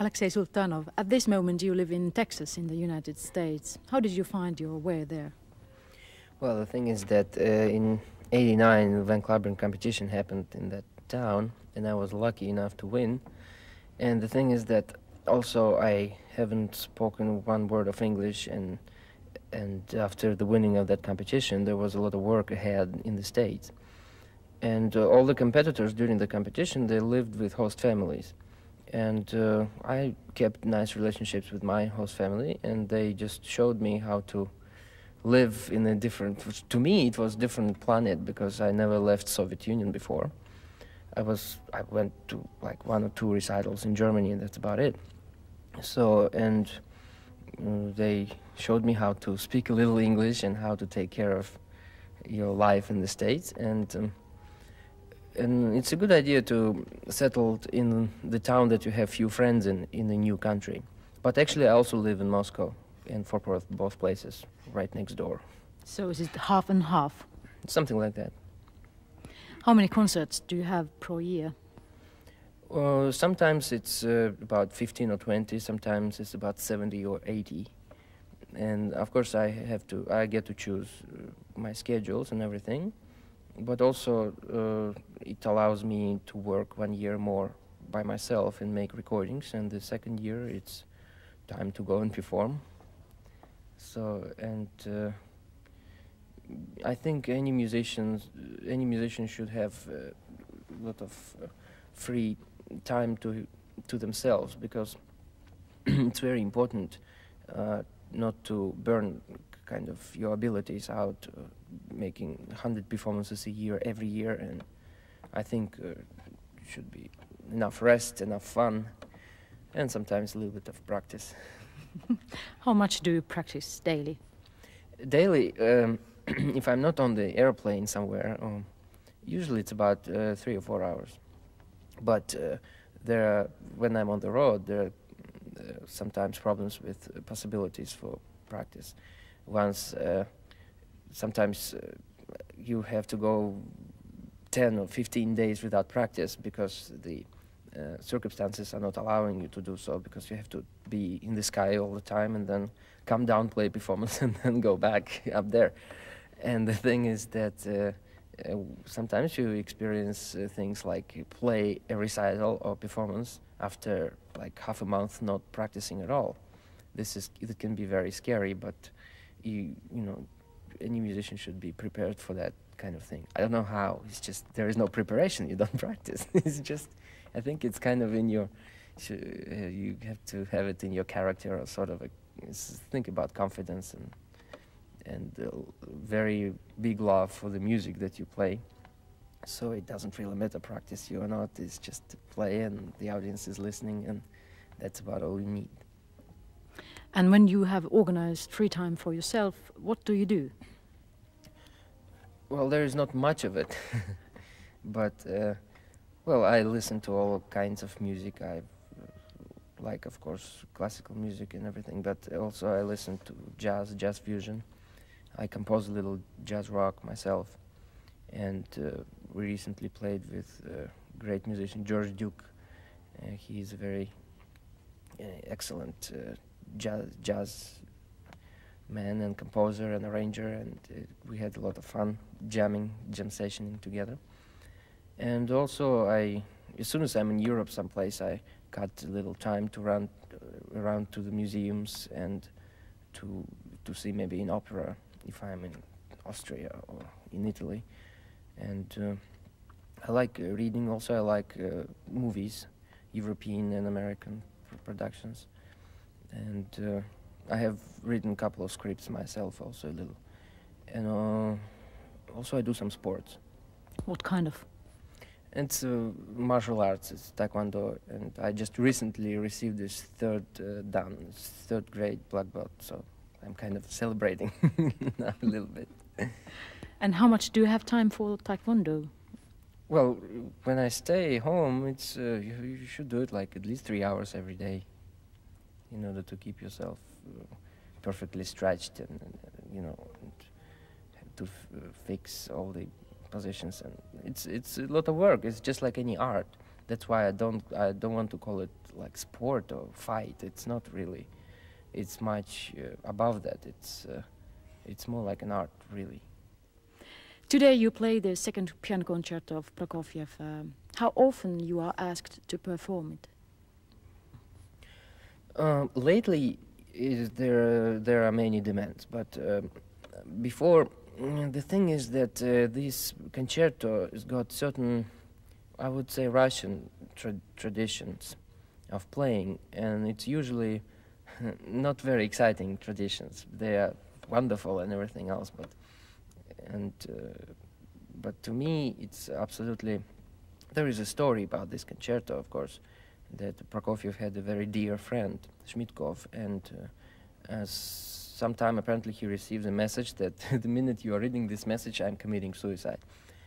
Alexei Sultanov, at this moment you live in Texas in the United States. How did you find your way there? Well, the thing is that uh, in 89 the Van Cliburn competition happened in that town and I was lucky enough to win. And the thing is that also I haven't spoken one word of English and and after the winning of that competition there was a lot of work ahead in the states. And uh, all the competitors during the competition they lived with host families. And uh, I kept nice relationships with my host family and they just showed me how to live in a different to me it was different planet because I never left Soviet Union before I was I went to like one or two recitals in Germany, and that's about it. So and uh, they showed me how to speak a little English and how to take care of your life in the states, and um, and it's a good idea to settle in the town that you have few friends in in a new country. But actually, I also live in Moscow and for both places, right next door. So is it half and half? Something like that. How many concerts do you have per year? Uh, sometimes it's uh, about 15 or 20, sometimes it's about 70 or 80. And of course I have to, I get to choose uh, my schedules and everything. But also uh, it allows me to work one year more by myself and make recordings. And the second year it's time to go and perform. So, and uh, I think any musicians, any musician should have a lot of uh, free time to to themselves because it's very important uh, not to burn kind of your abilities out, uh, making 100 performances a year every year, and I think uh, should be enough rest, enough fun, and sometimes a little bit of practice. How much do you practice daily? Daily. Um, if I'm not on the airplane somewhere, um, usually it's about uh, three or four hours. But uh, there, are, when I'm on the road, there are uh, sometimes problems with possibilities for practice. Once, uh, sometimes uh, you have to go 10 or 15 days without practice because the uh, circumstances are not allowing you to do so because you have to be in the sky all the time and then come down, play performance, and then go back up there. And the thing is that uh, uh, sometimes you experience uh, things like play a recital or performance after like half a month not practicing at all. This is it can be very scary, but you you know any musician should be prepared for that kind of thing. I don't know how. It's just there is no preparation. You don't practice. it's just I think it's kind of in your uh, you have to have it in your character or sort of a think about confidence and and very big love for the music that you play. So it doesn't really matter practice you or not. It's just to play and the audience is listening, and that's about all you need. And when you have organized free time for yourself, what do you do? Well, there is not much of it, but uh, well, I listen to all kinds of music. I like, of course, classical music and everything, but also I listen to jazz, jazz fusion. I compose a little jazz rock myself, and uh, we recently played with uh, great musician George Duke. Uh, he is a very uh, excellent uh, jazz, jazz man and composer and arranger, and uh, we had a lot of fun jamming, jam sessioning together. And also, I, as soon as I'm in Europe someplace, I got a little time to run around to the museums and to to see maybe an opera if I'm in Austria or in Italy. And uh, I like uh, reading also, I like uh, movies, European and American productions. And uh, I have written a couple of scripts myself also a little. And uh, also I do some sports. What kind of? It's uh, martial arts, it's taekwondo, and I just recently received this third dan, third grade black belt, so I'm kind of celebrating a little bit. And how much do you have time for taekwondo? Well, when I stay home, it's uh, you, you, should do it like at least three hours every day, in order to keep yourself uh, perfectly stretched and, uh, you know to fix all the positions. And it's it's a lot of work. It's just like any art. That's why I don't I don't want to call it like sport or fight. It's not really. It's much uh, above that. It's uh, it's more like an art, really. Today you play the second piano concerto of Prokofiev. Um, how often you are asked to perform it? Um, lately, is there there are many demands, but um, before mm, the thing is that uh, this concerto has got certain, I would say, Russian tra traditions of playing, and it's usually not very exciting traditions. They are wonderful and everything else, but and uh, but to me, it's absolutely. There is a story about this concerto, of course, that Prokofiev had a very dear friend, Schmidthof, and uh, sometime apparently he received a message that the minute you are reading this message, I'm committing suicide.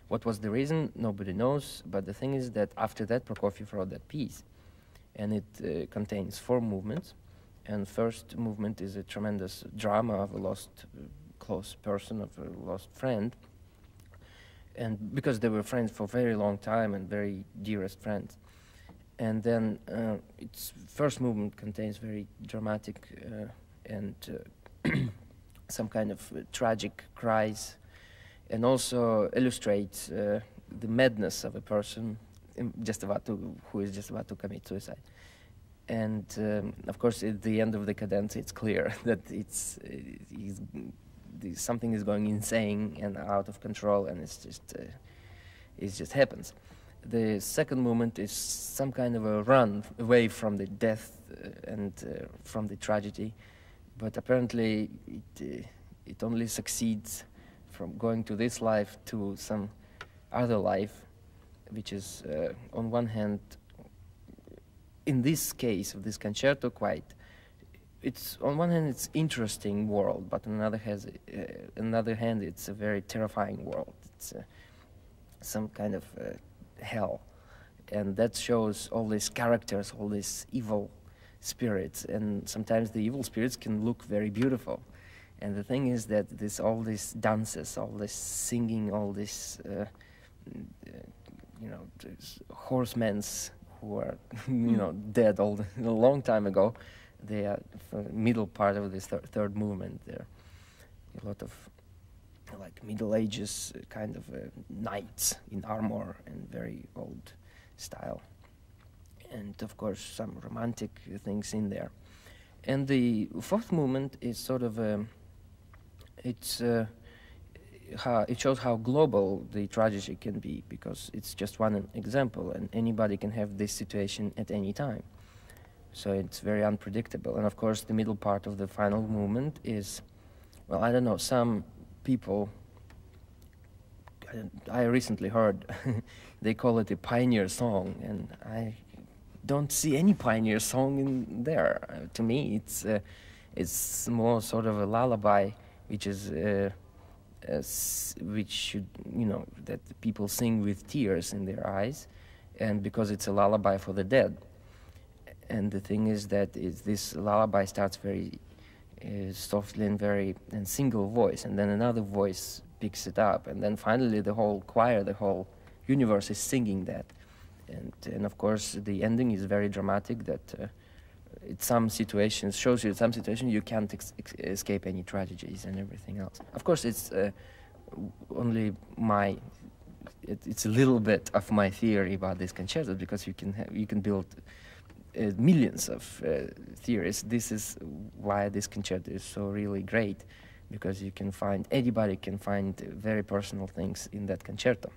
What was the reason? Nobody knows. But the thing is that after that, Prokofiev wrote that piece, and it uh, contains four movements. And first movement is a tremendous drama of a lost uh, close person, of a lost friend. And because they were friends for a very long time and very dearest friends and then uh, its first movement contains very dramatic uh, and uh, some kind of uh, tragic cries, and also illustrates uh, the madness of a person just about to who is just about to commit suicide. And um, of course, at the end of the cadenza, it's clear that it's, it's something is going insane and out of control, and it's just it just happens the second movement is some kind of a run away from the death uh, and uh, from the tragedy, but apparently it, uh, it only succeeds from going to this life to some other life, which is, uh, on one hand, in this case of this concerto, quite. It's on one hand it's interesting world, but on another has uh, another hand it's a very terrifying world. It's uh, some kind of hell. And that shows all these characters, all these evil spirits. And sometimes the evil spirits can look very beautiful. And the thing is that this, all these dances, all this singing, all this, uh, you know, horsemen's who are, you know, dead all a long time ago, they are the middle part of this thir third movement. There, a lot of like Middle Ages kind of uh, knights in armor and very old style. And of course, some romantic things in there. And the fourth movement is sort of a, um, it's uh, how it shows how global the tragedy can be because it's just one example, and anybody can have this situation at any time. So it's very unpredictable. And of course, the middle part of the final movement is, well, I don't know, some people I recently heard they call it a pioneer song, and I don't see any pioneer song in there. Uh, to me, it's uh, it's more sort of a lullaby, which is uh, which should you know that people sing with tears in their eyes, and because it's a lullaby for the dead. And the thing is that this lullaby starts very uh, softly and very and single voice, and then another voice picks it up, and then finally the whole choir, the whole universe is singing that, and and of course the ending is very dramatic. That uh, in some situations shows you in some situations you can't escape any tragedies and everything else. Of course, it's uh, only my it, it's a little bit of my theory about this concerto because you can have, you can build uh, millions of uh, theories. This is why this concerto is so really great, because you can find anybody can find very personal things in that concerto.